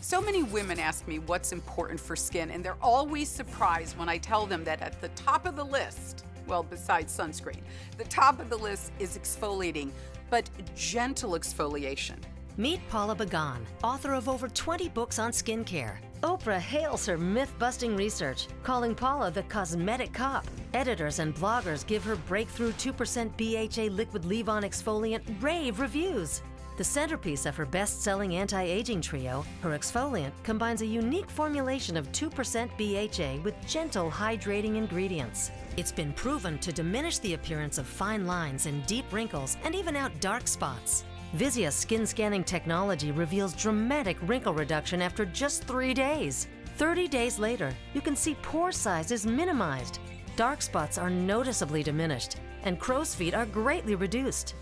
So many women ask me what's important for skin, and they're always surprised when I tell them that at the top of the list, well, besides sunscreen, the top of the list is exfoliating, but gentle exfoliation. Meet Paula Begoun, author of over 20 books on skincare. Oprah hails her myth busting research, calling Paula the cosmetic cop. Editors and bloggers give her breakthrough 2% BHA liquid leave on exfoliant rave reviews. The centerpiece of her best selling anti aging trio, her exfoliant combines a unique formulation of 2% BHA with gentle hydrating ingredients. It's been proven to diminish the appearance of fine lines and deep wrinkles and even out dark spots. Visia's skin scanning technology reveals dramatic wrinkle reduction after just three days. 30 days later, you can see pore size is minimized, dark spots are noticeably diminished, and crow's feet are greatly reduced.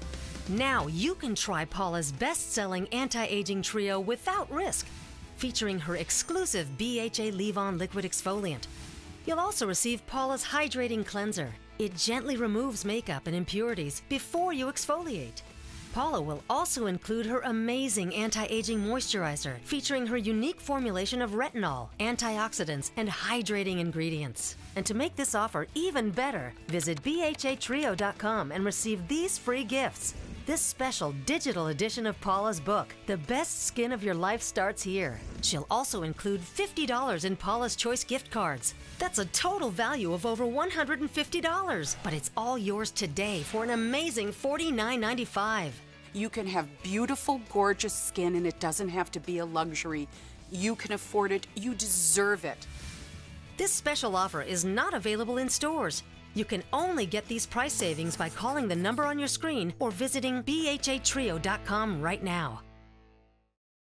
Now you can try Paula's best selling anti aging trio without risk, featuring her exclusive BHA Leave On Liquid Exfoliant. You'll also receive Paula's Hydrating Cleanser. It gently removes makeup and impurities before you exfoliate. Paula will also include her amazing anti aging moisturizer featuring her unique formulation of retinol, antioxidants, and hydrating ingredients. And to make this offer even better, visit BHATrio.com and receive these free gifts. This special digital edition of Paula's book, The Best Skin of Your Life Starts Here. She'll also include $50 in Paula's Choice gift cards. That's a total value of over $150, but it's all yours today for an amazing $49.95. You can have beautiful, gorgeous skin, and it doesn't have to be a luxury. You can afford it, you deserve it. This special offer is not available in stores. You can only get these price savings by calling the number on your screen or visiting bhatrio.com right now.